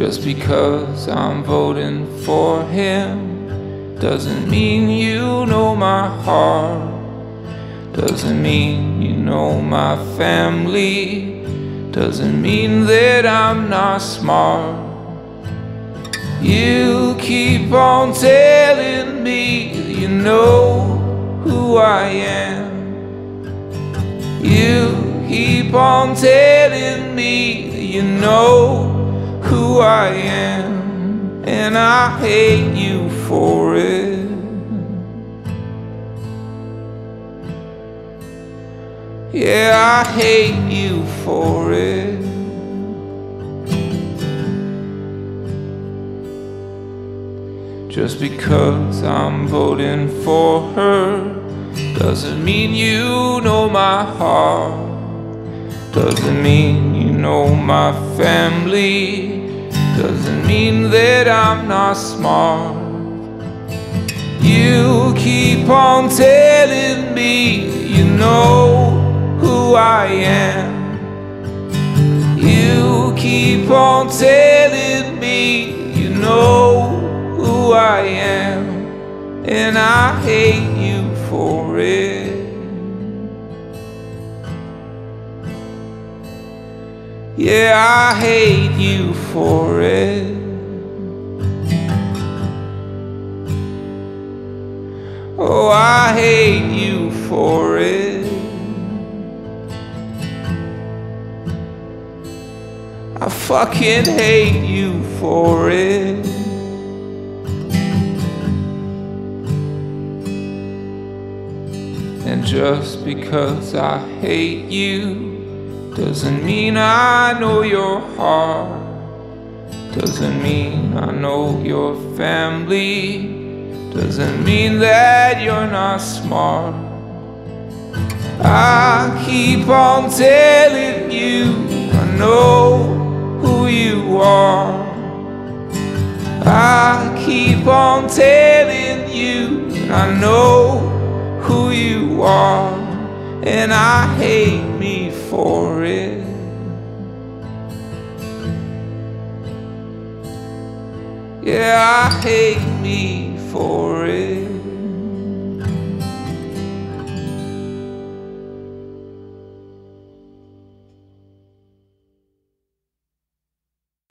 Just because I'm voting for him doesn't mean you know my heart. Doesn't mean you know my family. Doesn't mean that I'm not smart. You keep on telling me you know who I am. You keep on telling me you know I am, and I hate you for it. Yeah, I hate you for it. Just because I'm voting for her doesn't mean you know my heart. Doesn't mean you know my family. Doesn't mean that I'm not smart. You keep on telling me you know who I am. You keep on telling me you know who I am, and I hate you for it. Yeah, I hate you for it. Oh, I hate you for it. I fucking hate you for it. And just because I hate you doesn't mean I know your heart. Doesn't mean I know your family. Doesn't mean that you're not smart. I keep on telling you I know who you are. I keep on telling you I know who you are, and I hate me for it. Yeah, I hate me for it.